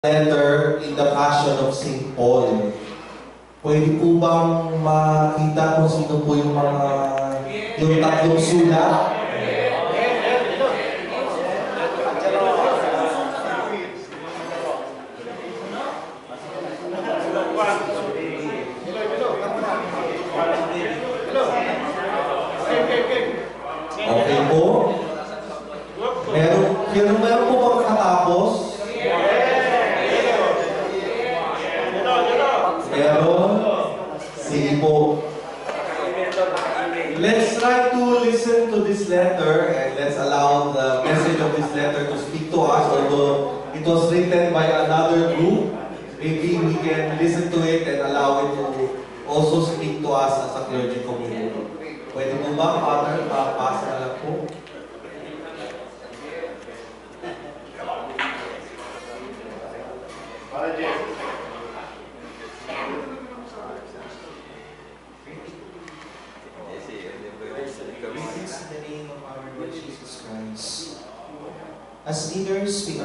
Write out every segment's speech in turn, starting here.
letter in the Passion of St. Paul. Pwede po bang makita kung sino po yung mga yung tatlong sulat?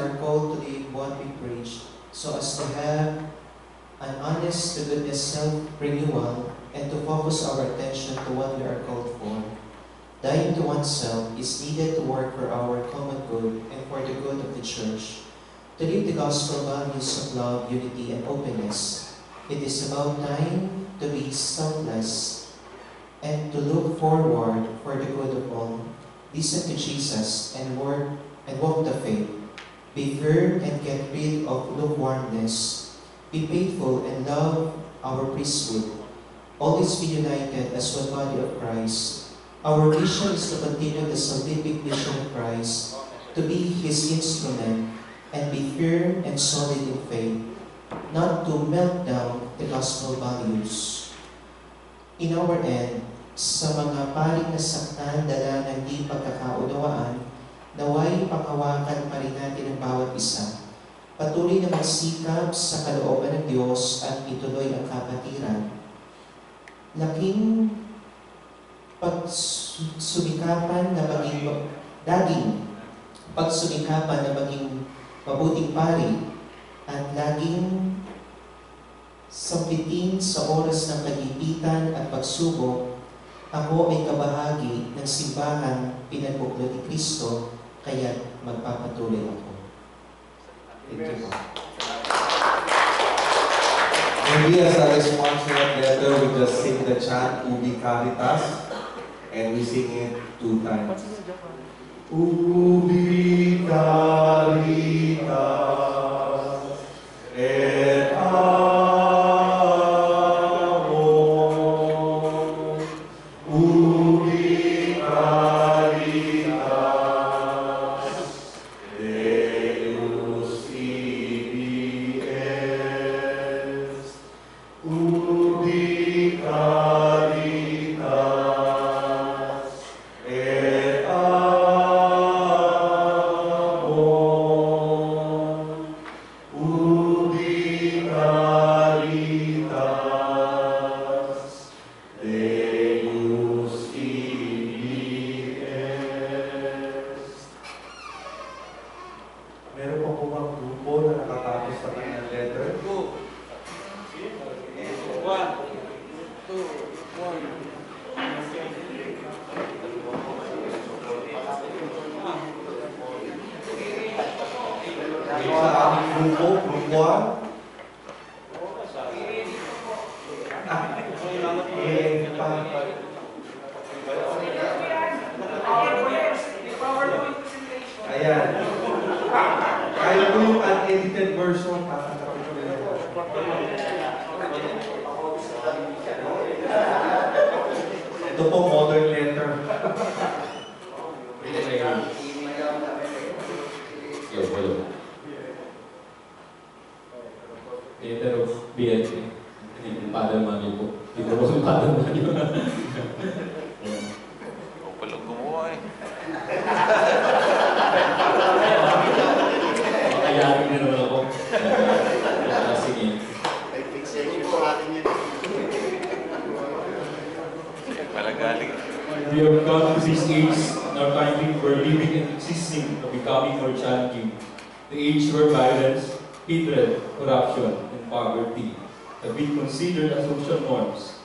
Are called to live what we preach, so as to have an honest to goodness self-renewal and to focus our attention to what we are called for. Dying to oneself is needed to work for our common good and for the good of the church. To live the gospel values of love, unity, and openness, it is about time to be selfless and to look forward for the good of all. Listen to Jesus and work and walk the faith. Be firm and get rid of lukewarmness. Be faithful and love our priesthood. Always be united as one body of Christ. Our mission is to continue the salvific mission of Christ, to be His instrument, and be firm and solid in faith, not to melt down the gospel values. In our end, sa mga paring nasaktan dala ng di pagkakaunawaan, naway panghawakan pa rin natin ang bawat isa. Patuloy na magsikap sa kalooban ng Diyos at ituloy ang kapatiran. Laking pagsumikapan na maging laging pagsumikapan na maging mabuting pari at laging sampitin sa oras ng kagipitan at pagsubok ako ay kabahagi ng simbahan pinagbuklo ni Kristo, kaya magpapatuloy ako. Thank you po. Maybe as a response to that letter, we just sing the chant Ubi Caritas and we sing it two times. Ubi Caritas Ito po, modern letter. Yo, hello. Letter of BNC. Hindi yung Father Manny po. Hindi ko po yung Father Manny. Ikaw pala gumawa eh. Makayarin na naman ako. Kaya sige. Pala galing. We have come to this age in our country where living and existing are becoming more challenging. The age where violence, hatred, corruption, and poverty have been considered as social norms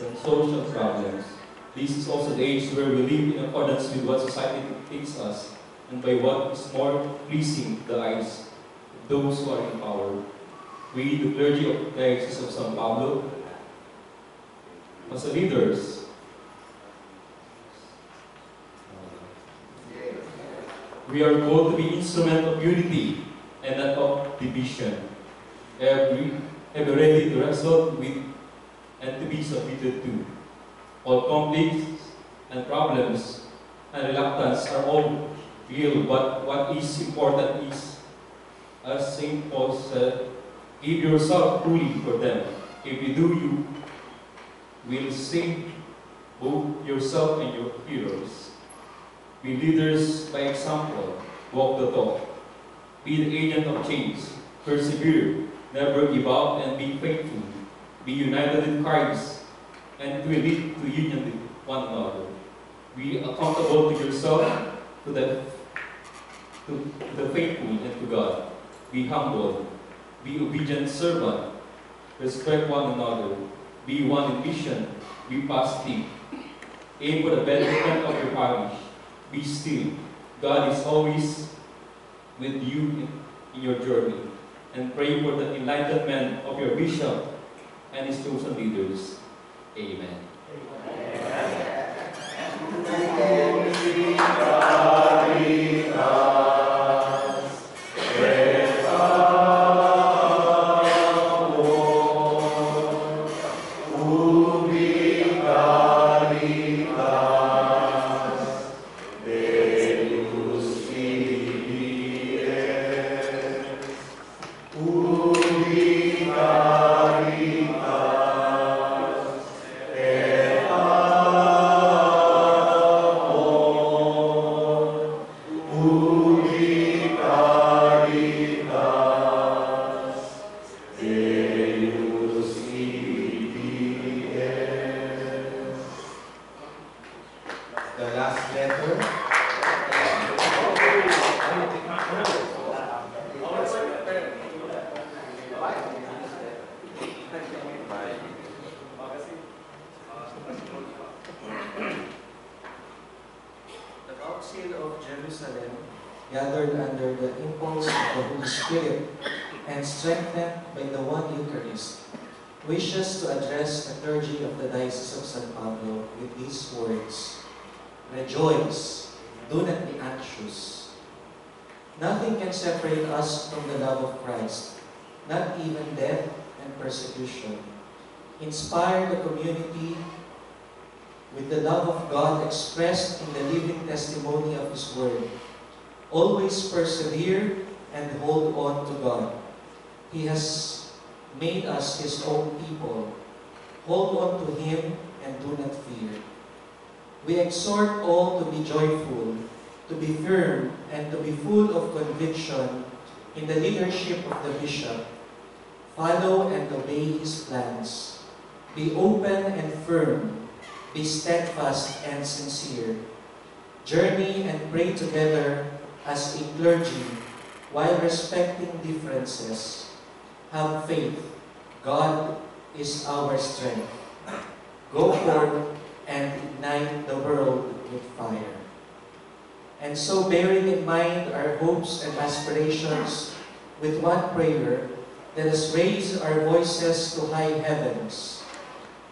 and social problems. This is also the age where we live in accordance with what society dictates us and by what is more pleasing to the eyes of those who are in power. We, the clergy of the Diocese of San Pablo, as leaders, we are called to be instrument of unity and not of division. Every, ever ready to wrestle with and to be submitted to. All conflicts and problems and reluctance are all real, but what is important is, as St. Paul said, give yourself fully for them. If you do, you will save both yourself and your hearers. Be leaders by example, walk the talk. Be the agent of change, persevere, never give up, and be faithful. Be united in Christ, and will lead to union with one another. Be accountable to yourself, to the, to the faithful, and to God. Be humble. Be obedient servant. Respect one another. Be one in vision. Be positive. Aim for the betterment of your parish. Be still. God is always with you in your journey. And pray for the enlightenment of your bishop and his chosen leaders. Amen. The conviction in the leadership of the bishop. Follow and obey his plans. Be open and firm. Be steadfast and sincere. Journey and pray together as a clergy while respecting differences. Have faith. God is our strength. Go forth and ignite the world with fire. And so, bearing in mind our hopes and aspirations, with one prayer, let us raise our voices to high heavens.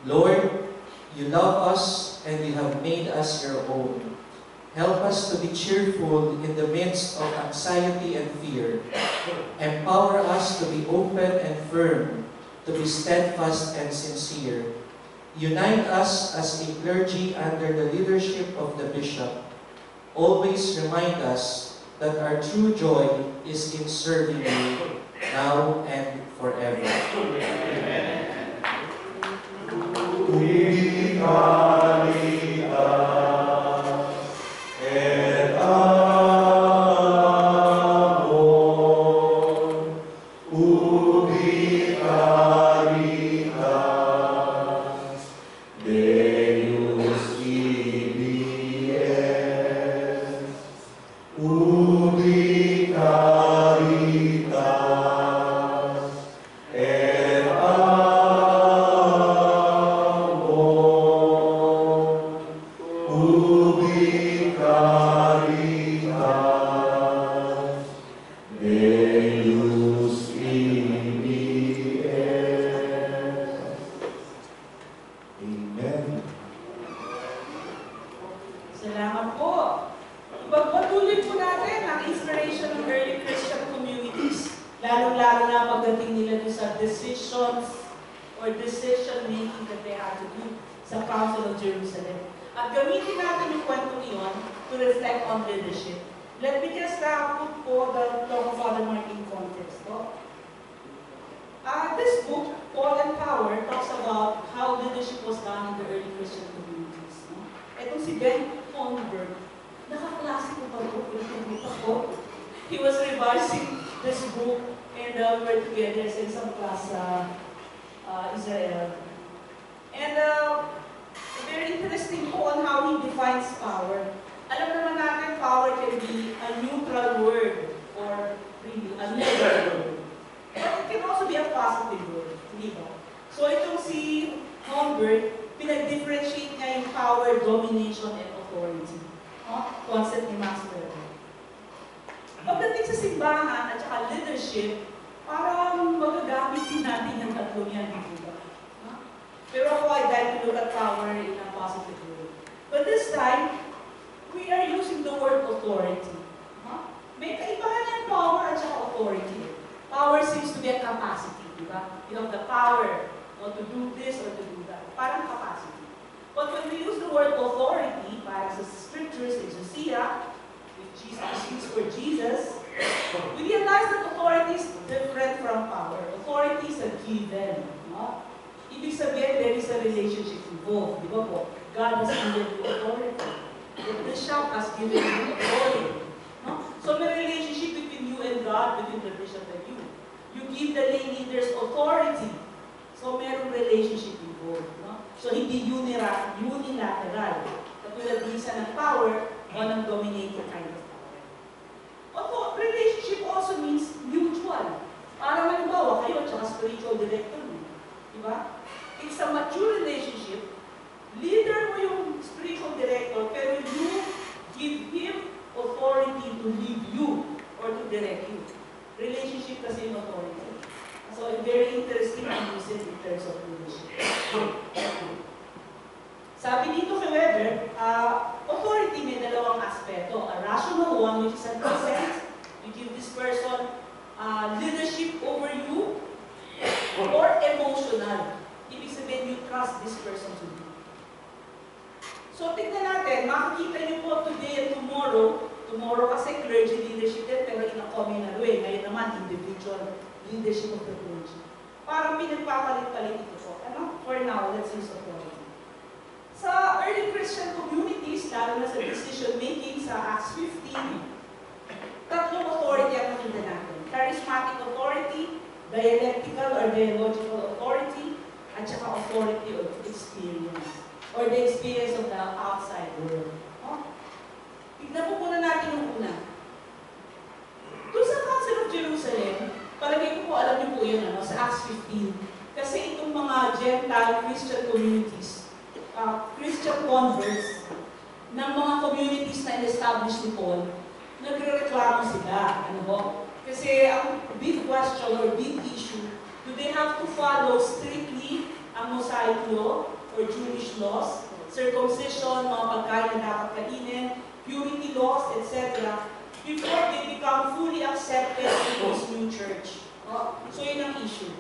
Lord, you love us and you have made us your own. Help us to be cheerful in the midst of anxiety and fear. Empower us to be open and firm, to be steadfast and sincere. Unite us as a clergy under the leadership of the bishop. Always remind us that our true joy is in serving you now and forever. Ubi be God. I look at power in a positive way. But this time, we are using the word authority. No? May kaibahan yung power at authority. Power seems to be a capacity? You have the power no, to do this or to do that. Parang capacity. But when we use the word authority, para sa scriptures, exousia, if Jesus speaks for Jesus, we realize that authority is different from power. Authority is a given. No? There is a relationship involved. God has given you authority. The bishop has given you authority. No? So may relationship between you and God, between the bishop and you. You give the lay leaders authority. So merong relationship involved. No? So hindi unira, unilateral. Katulad minsan ng power, one ng dominating kind of power. Auto, relationship also means mutual. Parang halimbawa, kayo at spiritual director mo. Di ba? It's a mature relationship. Leader mo yung spiritual director, pero you give him authority to lead you or to direct you. Relationship kasi yung authority. So, very interesting to use it in terms of leadership. Sabi dito kay Weber, uh, authority may dalawang aspeto. A rational one, which is an consent. You give this person uh, leadership over you, or emotional. Sabihin, you trust this person to do. So, tignan natin, makikita niyo po today and tomorrow, tomorrow kasi clergy leadership din, pero in a communal way. Ngayon naman, individual leadership of the clergy. Parang pinagpapalit-palit ito po. Ano? For now, let's use authority. Sa early Christian communities, lalo na sa decision making sa Acts 15, tatlong authority ang nakita natin. Charismatic authority, dialectical or dialogical authority, at saka authority of experience or the experience of the outside world. Oh? Tignan po muna natin yung una. Doon sa Council of Jerusalem, palagay ko po, alam niyo po yun, ano, sa Acts 15. Kasi itong mga Gentile Christian communities, uh, Christian converts, ng mga communities na in-establish ni Paul, nagre-reklamo sila. Ano ho? Kasi ang big question or big issue, do they have to follow strictly ang Mosaic law or Jewish laws, circumcision, mga pagkain na dapat kainin, purity laws, etc., before they become fully accepted in this new church. Oh, so yun ang issue.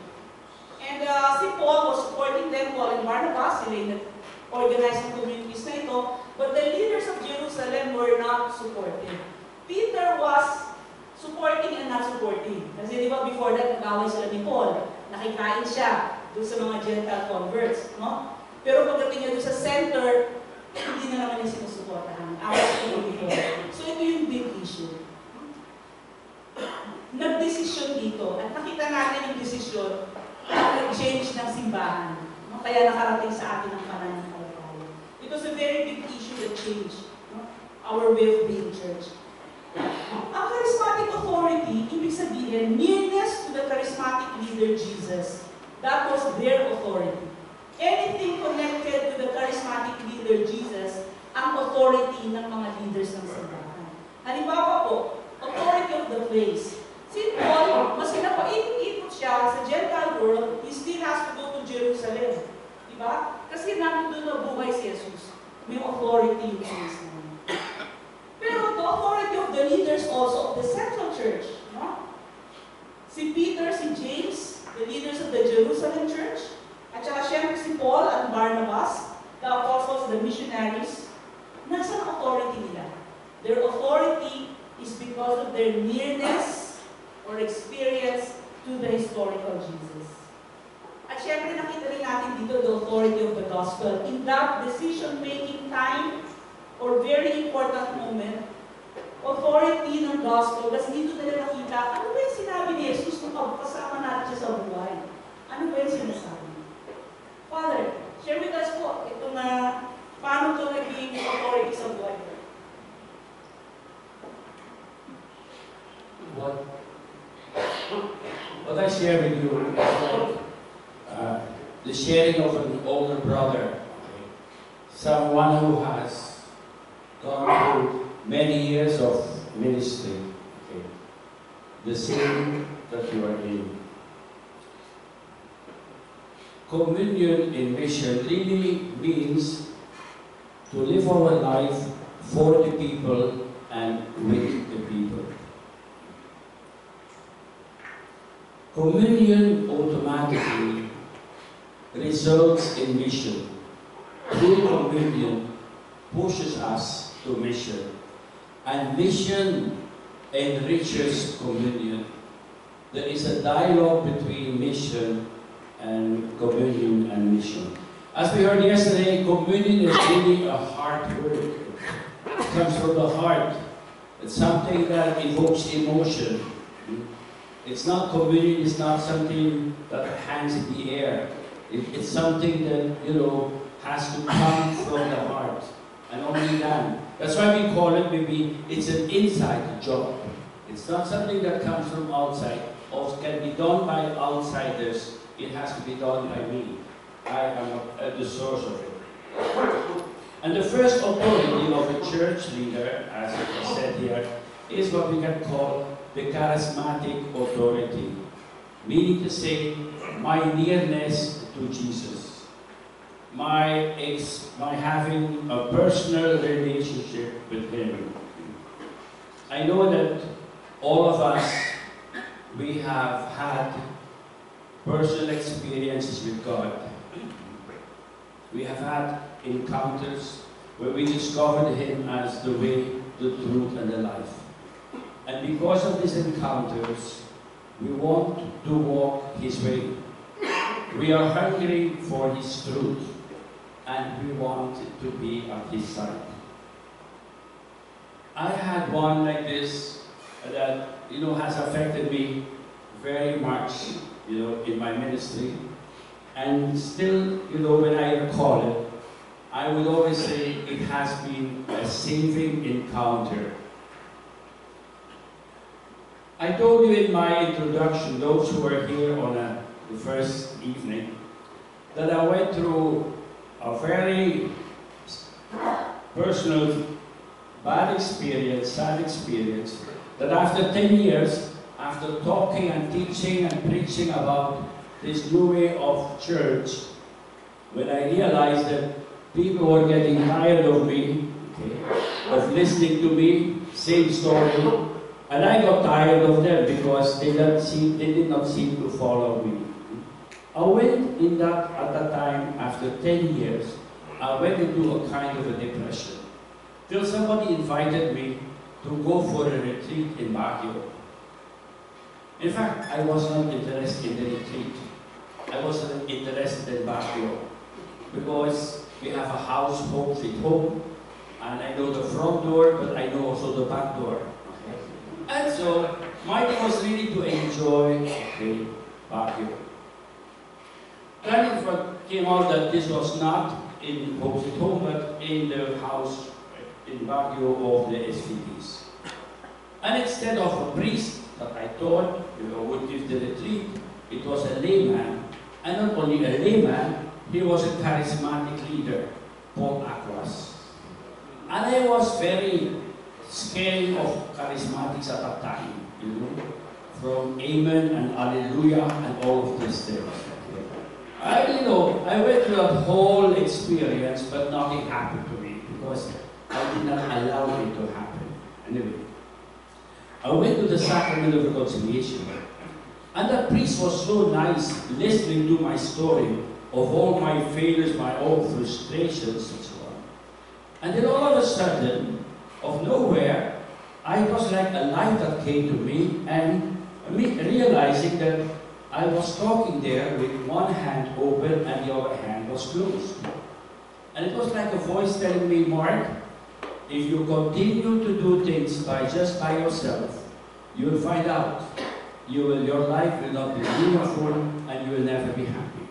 And uh, si Paul was supporting them, Paul and Barnabas, sila yung nag-organize ng communities na ito, but the leaders of Jerusalem were not supportive. Peter was supporting and not supporting. Kasi di ba before that, nag-away sila ni Paul. Nakikain siya doon sa mga Gentile converts. No? Pero pagdating niya doon sa center, hindi na naman niya sinusuportahan. Siya before. So ito yung big issue. Nagdesisyon dito at nakita natin yung desisyon nag-change ng simbahan. No? Kaya nakarating sa atin ang pananampalataya. It was a very big issue that changed no? our way of being church. Ang charismatic authority, ibig sabihin, nearness to the charismatic leader Jesus. That was their authority. Anything connected to the charismatic leader Jesus, ang authority ng mga leaders ng simbahan. Halimbawa po, authority of the place. Si Paul, mas napaikot siya sa Gentile world, he still has to go to Jerusalem. Diba? Kasi nandun na buhay si Jesus. May authority yung Jesus naman. Pero the authority of the leaders also of the central church, no? Si Peter, si James, the leaders of the Jerusalem church, at saka syempre si Paul and Barnabas, the apostles, the missionaries, nasa ang authority nila? Their authority is because of their nearness or experience to the historical Jesus. At syempre nakita rin natin dito the authority of the gospel in that decision-making time or very important moment, authority ng gospel, kasi dito nila nakita, ano ba yung sinasabi? Father, share with us po ito na paano ito naging authority sa buhay mo. What, what I share with you is uh, the sharing of an older brother, someone who has gone through many years of ministry, okay? the same that you are in. Communion in mission really means to live our life for the people and with the people. Communion automatically results in mission. True communion pushes us to mission. And mission enriches communion. There is a dialogue between mission and communion and mission. As we heard yesterday, communion is really a heart word. It comes from the heart. It's something that evokes emotion. It's not communion, it's not something that hangs in the air. It, it's something that, you know, has to come from the heart. And only then. That's why we call it maybe it's an inside job. It's not something that comes from outside or can be done by outsiders. It has to be done by me. I am a, uh, the source of it. And the first authority of a church leader, as was said here, is what we can call the charismatic authority, meaning to say my nearness to Jesus, my ex, my having a personal relationship with Him. I know that all of us we have had personal experiences with God. We have had encounters where we discovered Him as the way, the truth, and the life. And because of these encounters, we want to walk His way. We are hungry for His truth, and we want to be at His side. I had one like this that you know has affected me very much, you know, in my ministry. And still, you know, when I recall it, I would always say it has been a saving encounter. I told you in my introduction, those who were here on a, the first evening, that I went through a very personal bad experience, sad experience, that after 10 years, after talking and teaching and preaching about this new way of church, when I realized that people were getting tired of me, okay, of listening to me, same story, and I got tired of them because they, not seem, they did not seem to follow me. I went in that, at that time, after 10 years, I went into a kind of a depression. Till somebody invited me to go for a retreat in Baguio. In fact, I was not interested in the retreat. I wasn't interested in Baguio because we have a house home sweet home, and I know the front door, but I know also the back door. Okay? And so, mine was really to enjoy okay, Baguio. Then it came out that this was not in home sweet home, but in the house in Baguio of the SVDs. And instead of a priest that I thought you know, give the retreat, it was a layman. And not only a layman, he was a charismatic leader, Paul Aquas. And I was very scared of charismatics at that time, you know, from Amen and Alleluia and all of these things. I, you know, I went through that whole experience, but nothing happened to me because I did not allow it to happen. Anyway, I went to the sacrament of reconciliation. And the priest was so nice listening to my story of all my failures, my own frustrations, and so on. And then all of a sudden, of nowhere, I was like a light that came to me, and me realizing that I was talking there with one hand open and the other hand was closed. And it was like a voice telling me, Mark, if you continue to do things by just by yourself, you will find out you will, your life will not be meaningful and you will never be happy.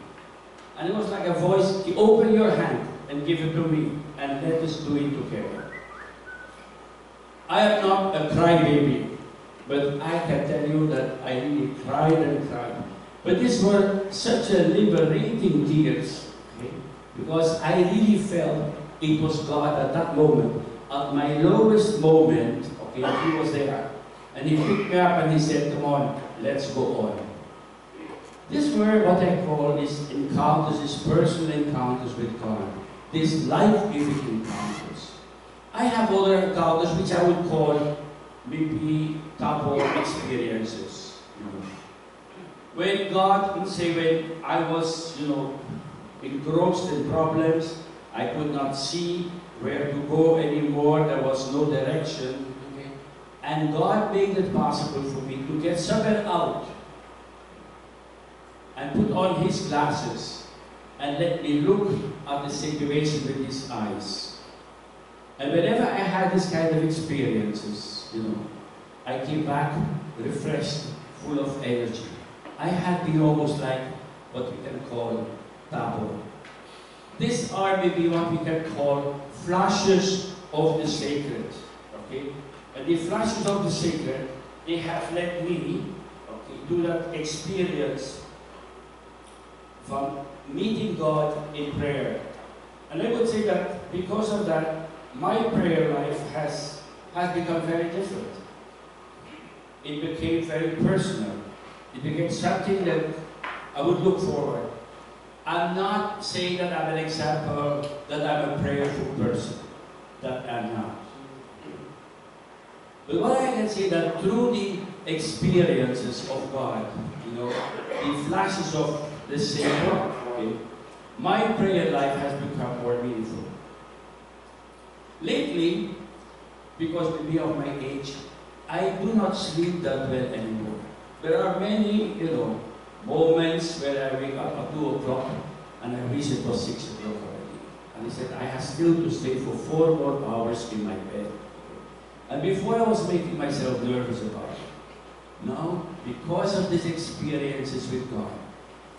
And it was like a voice, open your hand and give it to me and let us do it together. I am not a crybaby, but I can tell you that I really cried and cried. But these were such a liberating tears, okay? because I really felt it was God at that moment, at my lowest moment, okay, He was there. And He picked me up and He said, come on, let's go on. These were what I call these encounters, these personal encounters with God, these life-giving encounters. I have other encounters which I would call maybe couple experiences. You know. When God, say when I was, you know, engrossed in problems, I could not see where to go anymore, there was no direction. Okay? And God made it possible for me to get somewhere out and put on His glasses and let me look at the situation with His eyes. And whenever I had this kind of experiences, you know, I came back refreshed, full of energy. I had been almost like what we can call Tabor. These are maybe what we can call flashes of the sacred. Okay? And the flashes of the sacred, they have led me okay, to that experience from meeting God in prayer. And I would say that because of that, my prayer life has, has become very different. It became very personal. It became something that I would look forward. I'm not saying that I'm an example, that I'm a prayerful person. That I'm not. But what I can say that through the experiences of God, you know, the flashes of the Savior, okay, my prayer life has become more meaningful. Lately, because maybe of my age, I do not sleep that well anymore. There are many, you know, moments where I wake up at 2 o'clock and I reach it was 6 o'clock already. And he said, I have still to stay for four more hours in my bed. And before I was making myself nervous about it. Now, because of these experiences with God,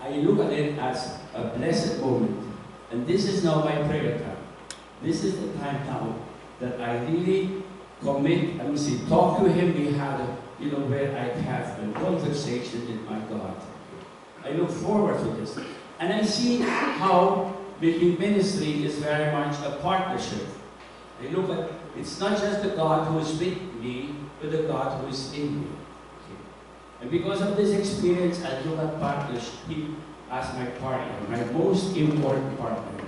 I look at it as a blessed moment. And this is now my prayer time. This is the time now that I really commit, I mean, see, talk to Him. We had, you know, where I have a conversation with my God. I look forward to this. And I see how the ministry is very much a partnership. I look at, it's not just the God who is with me, but the God who is in me. And because of this experience, I look at partnership as my partner, my most important partner.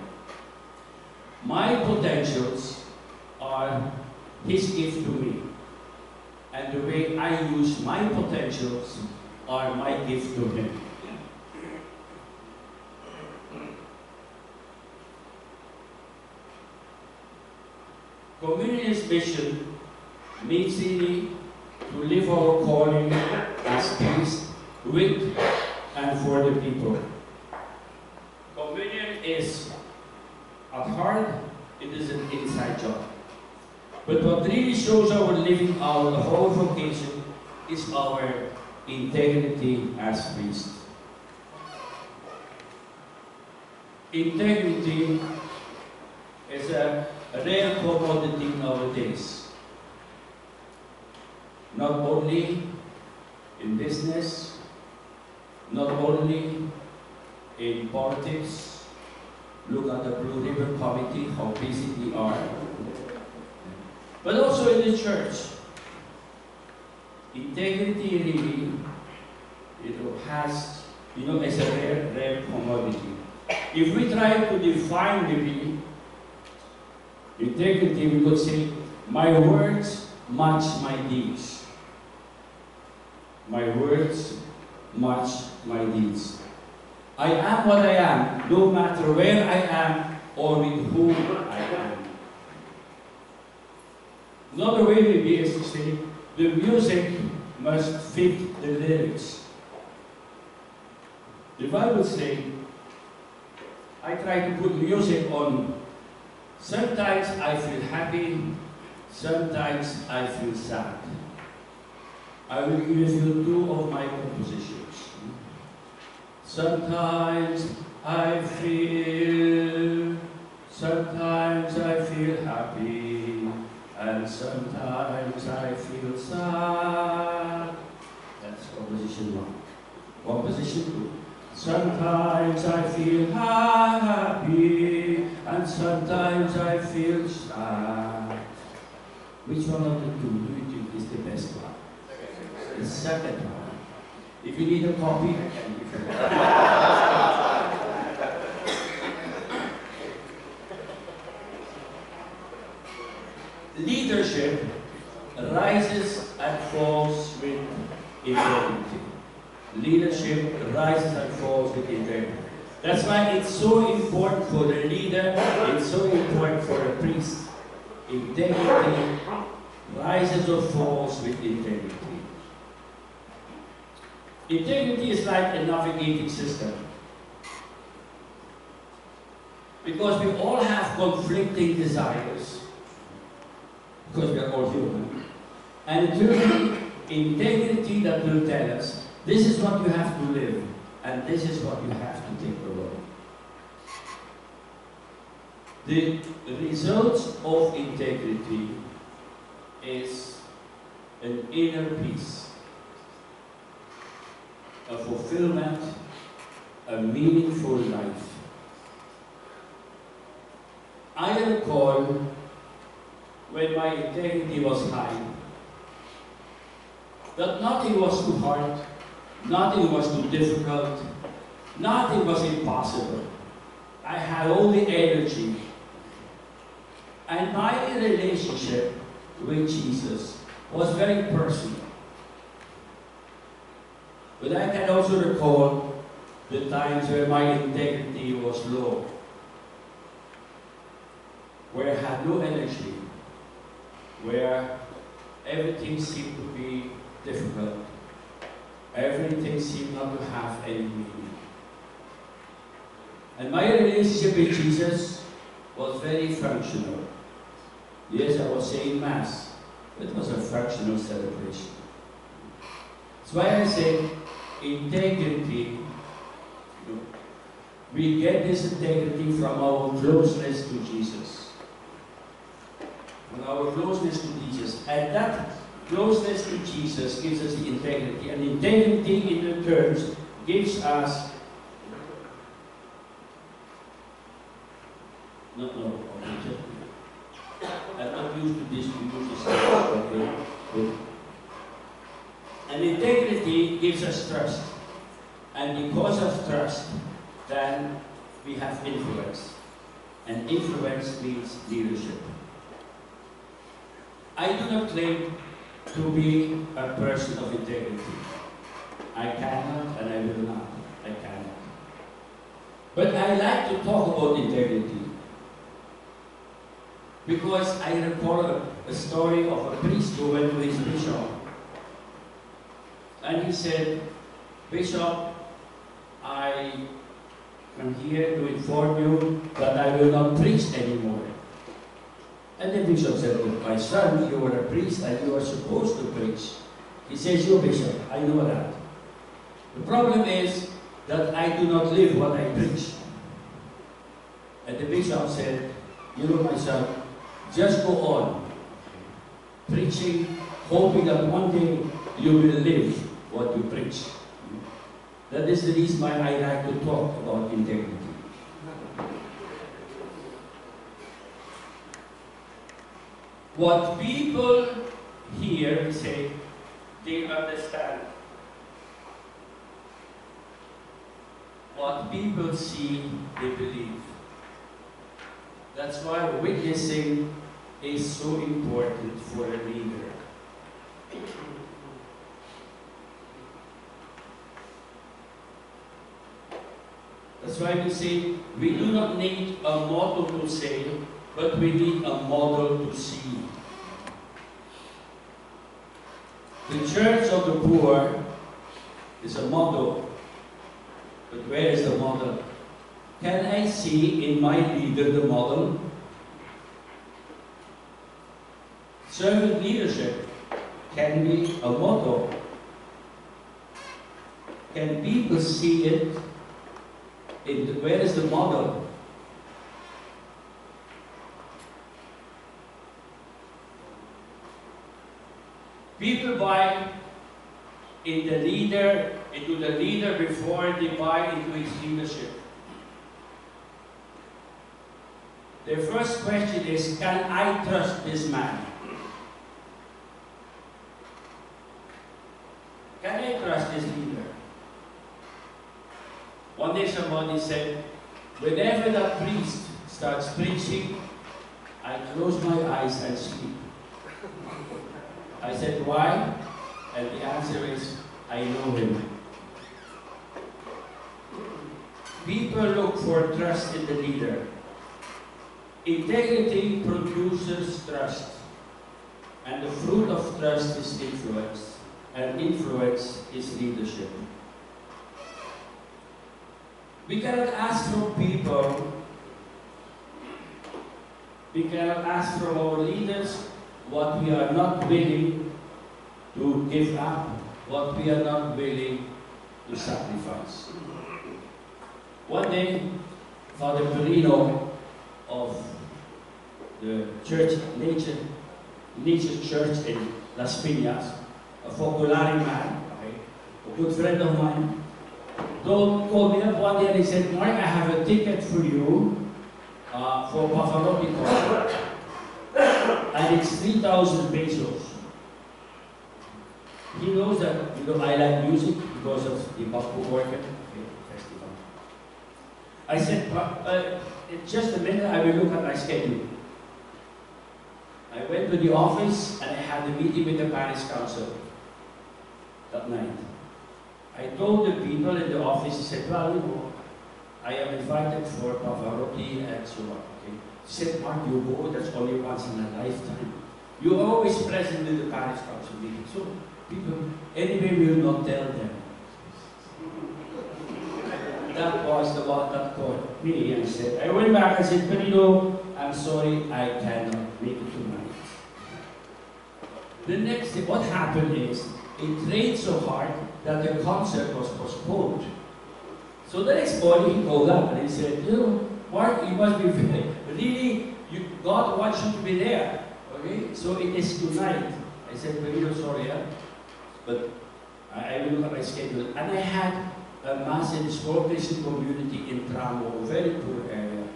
My potentials are His gift to me. And the way I use my potentials are my gift to Him. Communion's mission means really to live our calling as priests with and for the people. Communion is at heart, it is an inside job. But what really shows our living out of our vocation is our integrity as priests. Integrity is a rare commodity nowadays. Not only in business, not only in politics, look at the Blue Ribbon Committee, how busy we are, but also in the church. Integrity really, know, has, you know, as a rare, rare commodity. If we try to define maybe integrity, we could say, my words match my deeds. My words match my deeds. I am what I am, no matter where I am or with whom I am. Another way maybe is to say the music must fit the lyrics. The Bible says, I try to put music on. Sometimes I feel happy, sometimes I feel sad. I will give you two of my compositions. Sometimes I feel, sometimes I feel happy, and sometimes I feel sad. That's composition one. Composition two. Sometimes I feel happy, and sometimes I feel sad. Which one of the two do you think is the best one? The second one. If you need a copy, I can give you. Leadership rises and falls with integrity. Leadership rises and falls with integrity. That's why it's so important for the leader, it's so important for the priest. Integrity rises or falls with integrity. Integrity is like a navigating system. Because we all have conflicting desires. Because we are all human. And it will be integrity that will tell us this is what you have to live, and this is what you have The result of integrity is an inner peace, a fulfillment, a meaningful life. I recall when my integrity was high, that nothing was too hard, nothing was too difficult, nothing was impossible. I had all the energy. And my relationship with Jesus was very personal. But I can also recall the times where my integrity was low, where I had no energy, where everything seemed to be difficult, everything seemed not to have any meaning. And my relationship with Jesus was very functional. Yes, I was saying Mass, it was a functional celebration. That's why I say integrity. We get this integrity from our closeness to Jesus. From our closeness to Jesus. And that closeness to Jesus gives us the integrity. And integrity in the terms gives us no no okay, I'm not used to this, use this okay. Good. And integrity gives us trust. And because of trust, then we have influence. And influence means leadership. I do not claim to be a person of integrity. I cannot and I will not. I cannot. But I like to talk about integrity. Because I recall a, story of a priest who went to his bishop. And he said, Bishop, I am here to inform you that I will not preach anymore. And the bishop said, My son, you are a priest and you are supposed to preach. He says, You, bishop, I know that. The problem is that I do not live what I preach. And the bishop said, You know, my son, just go on preaching, hoping that one day you will live what you preach. That is the reason why I like to talk about integrity. What people hear say, they understand. What people see, they believe. That's why witnessing is so important for a leader. That's why we say we do not need a model to say, but we need a model to see. The church of the poor is a model, but where is the model? Can I see in my leader the model? Servant leadership can be a model. Can people see it? In the, where is the model? People buy in the leader, into the leader before they buy into his leadership. The first question is, can I trust this man? Can I trust this leader? Day somebody said, whenever that priest starts preaching, I close my eyes and sleep. I said, why? And the answer is, I know him. People look for trust in the leader. Integrity produces trust. And the fruit of trust is influence. And influence is leadership. We cannot ask from people, we cannot ask from our leaders what we are not willing to give up, what we are not willing to sacrifice. One day, Father Perino of the church, Nature, Nature Church in Las Piñas, a Focolari man, okay, a good friend of mine, told, called one day and he said, Mark, I have a ticket for you uh, for Pavarotti concert. And it's 3,000 pesos. He knows that, you know, I like music because of the Bamboo Organ Festival. I said, "Pa- uh, just a minute, I will look at my schedule. I went to the office and I had a meeting with the Parish Council that night. I told the people in the office, I said, well, I am invited for Pavarotti and so on. Okay? Said, Mark, you go, that's only once in a lifetime. You're always present in the Parish Council meeting. So people, anyway, will not tell them. That was the one that called me and said, I went back and said, Perino, I'm sorry, I cannot make it tonight. The next thing, what happened is, it rained so hard that the concert was postponed. So the next morning he called up and he said, you know, Mark, you must be really, you, God wants you to be there. Okay, so it is tonight. I said, Perino, sorry, huh? but I, I will look at my schedule. And I had a mass massive small Christian community in Tramo, a very poor area.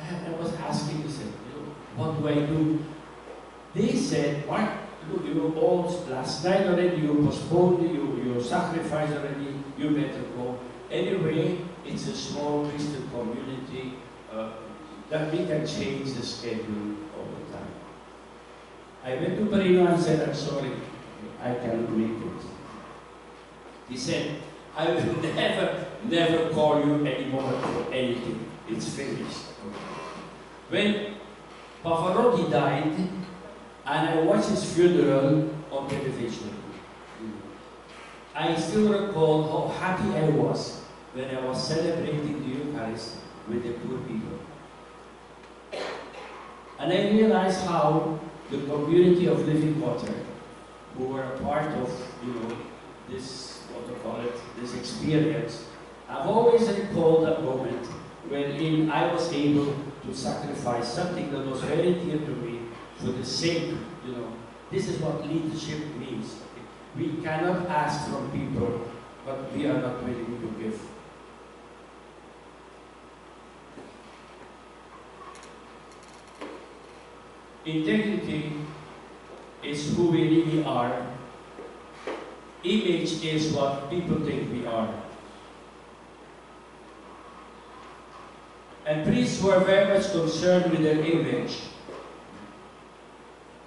And I was asking, I said, you know, what do I do? They said, Mark, you all last night already, you postponed, you, you sacrificed already, you better go. Anyway, it's a small Christian community uh, that we can change the schedule all the time. I went to Perino and said, I'm sorry, I cannot make it. He said, I will never, never call you anymore for anything. It's finished. When Pavarotti died, and I watched his funeral on television, I still recall how happy I was when I was celebrating the Eucharist with the poor people. And I realized how the community of Living Water, who were a part of, you know, this, what to call it, this experience, I've always recalled that moment wherein I was able to sacrifice something that was very dear to me for the sake, you know, this is what leadership means. We cannot ask from people what we are not willing to give. Integrity is who we really are. Image is what people think we are. And priests who are very much concerned with their image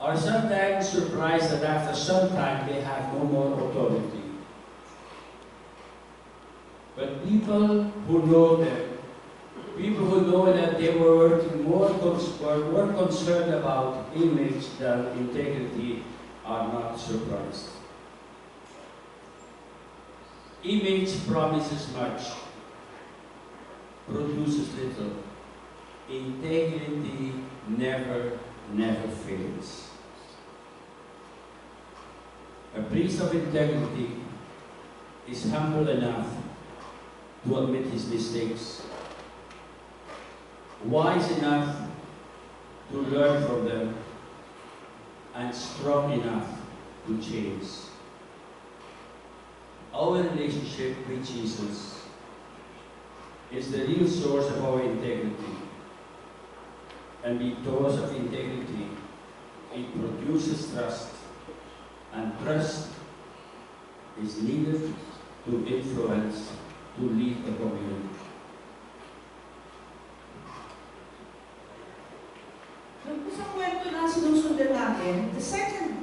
are sometimes surprised that after some time they have no more authority. But people who know them, people who know that they were more, were more concerned about image than integrity are not surprised. Image promises much, produces little. Integrity never, never fails. A priest of integrity is humble enough to admit his mistakes, wise enough to learn from them, and strong enough to change. Our relationship with Jesus is the real source of our integrity. And because of integrity, it produces trust. And trust is needed to influence, to lead the community. The second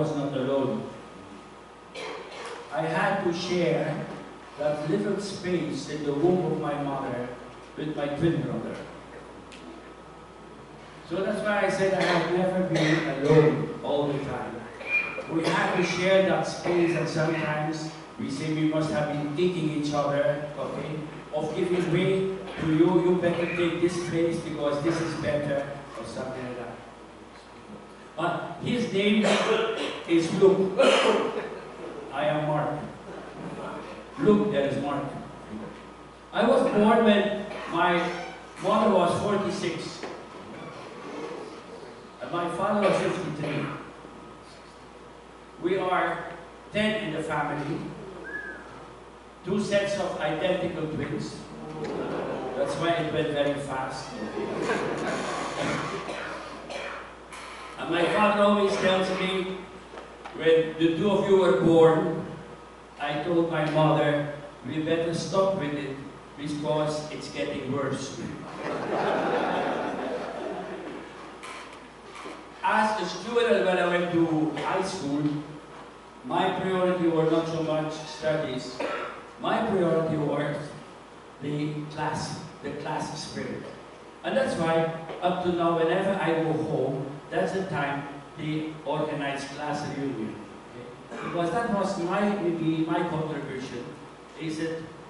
was not alone. I had to share that little space in the womb of my mother with my twin brother. So that's why I said I have never been alone all the time. We had to share that space and sometimes we say we must have been taking each other, okay, of giving way to you, you better take this place because this is better, or something like that. But his name is Luke. I am Mark. Luke, that is Mark. I was born when my mother was 46 and my father was 53. We are 10 in the family, two sets of identical twins. That's why it went very fast. And my father always tells me, when the two of you were born, I told my mother, we better stop with it because it's getting worse. As a student when I went to high school, my priority were not so much studies. My priority was the class, the class spirit. And that's why, up to now, whenever I go home, that's the time they organized class reunion. okay? Because that was my, maybe my contribution, is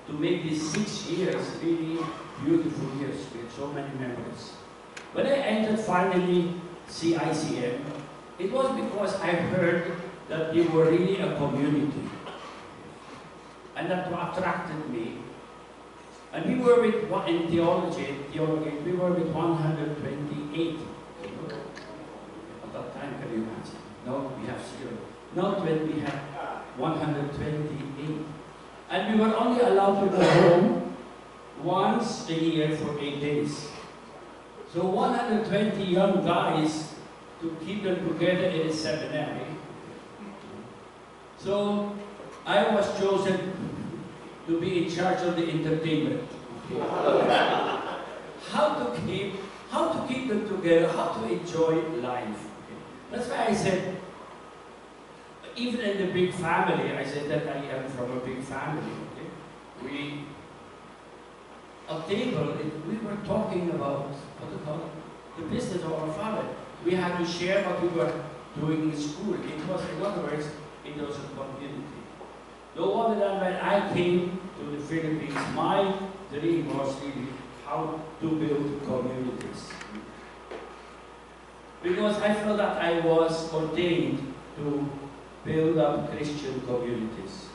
to make these six years really beautiful years with so many memories. When I entered finally CICM, it was because I heard that they were really a community. And that attracted me. And we were with, in theology, theology, we were with 128. Can you imagine? We have zero. Now when we have 128. And we were only allowed to go home once a year for eight days. So 120 young guys to keep them together in a seminary. So I was chosen to be in charge of the entertainment. how to keep how to keep them together, how to enjoy life. That's why I said, even in the big family, I said that I am from a big family. Okay? We a table, it- we were talking about what do call it? The business of our father. We had to share what we were doing in school. It was, in other words, it was a community. No other than when I came to the Philippines, my dream was really how to build communities. Because I felt that I was ordained to build up Christian communities.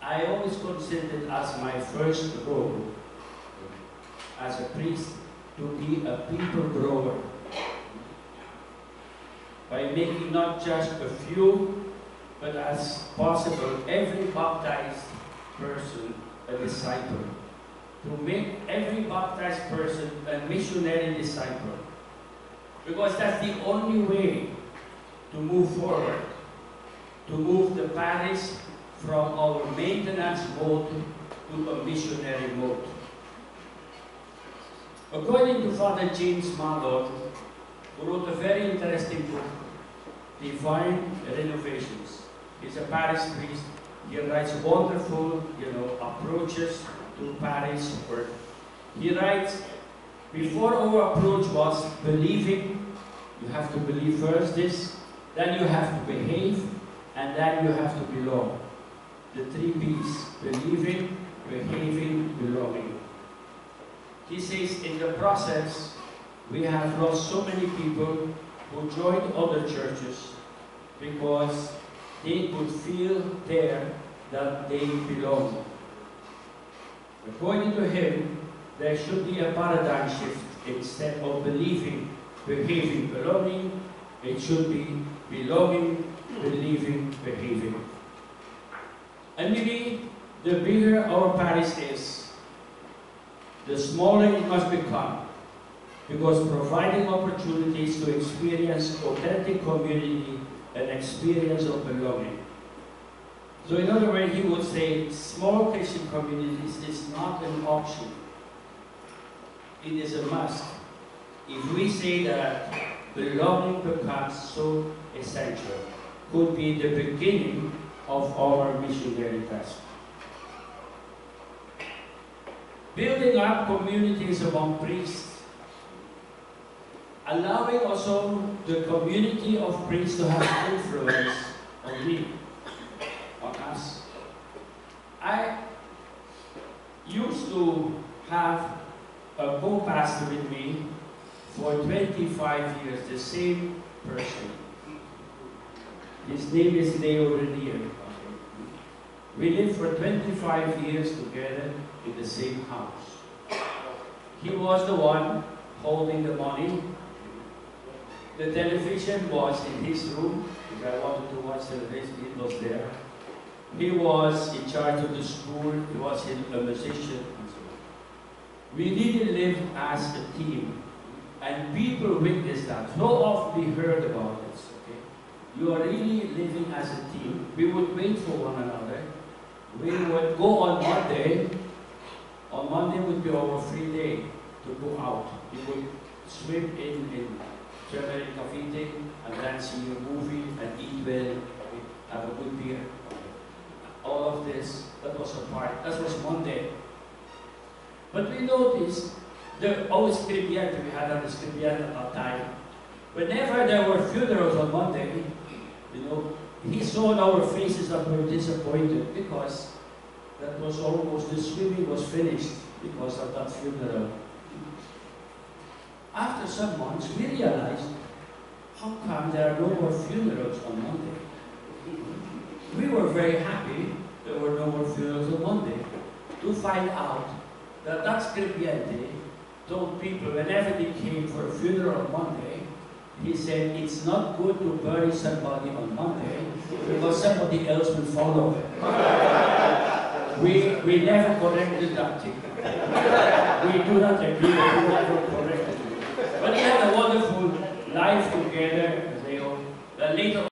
I always considered as my first role as a priest to be a people grower by making not just a few, but as possible, every baptized person a disciple. To make every baptized person a missionary disciple. Because that's the only way to move forward, to move the parish from our maintenance mode to a missionary mode. According to Father James Mallon, who wrote a very interesting book, Divine Renovations. He's a parish priest. He writes wonderful, you know, approaches to parish work. He writes, before our approach was believing, you have to believe first this, then you have to behave, and then you have to belong. The three B's, believing, behaving, belonging. He says in the process, we have lost so many people who joined other churches because they could feel there that they belong. According to him, there should be a paradigm shift. Instead of believing, behaving, belonging, it should be belonging, believing, behaving. And maybe the bigger our parish is, the smaller it must become because providing opportunities to experience authentic community and experience of belonging. So in other words, he would say small Christian communities is not an option. It is a must. If we say that belonging becomes so essential, could be the beginning of our missionary task. Building up communities among priests allowing also the community of priests to have influence on me, on us. I used to have a co-pastor with me for 25 years, the same person. His name is Leo Renier. We lived for 25 years together in the same house. He was the one holding the money the television was in his room. If I wanted to watch television, it was there. He was in charge of the school. He was a musician. We really lived as a team. And people witnessed that. So often we heard about this. Okay? You are really living as a team. We would wait for one another. We would go on Monday. On Monday would be our free day to go out. We would swim in, in in Cavite, and then see a movie and eat well, have a good beer. All of this, that was a part, that was Monday. But we noticed the old scribiente we had the scribiente at that time, whenever there were funerals on Monday, you know, he saw our faces that were disappointed because that was almost, the swimming was finished because of that funeral. After some months, we realized, how come there are no more funerals on Monday? We were very happy there were no more funerals on Monday to find out that that's Gradiente told people whenever they came for a funeral on Monday, he said, it's not good to bury somebody on Monday because somebody else will follow. we, we never corrected that thing. we do not agree, we never corrected it. But we had a wonderful life together, Leo. But later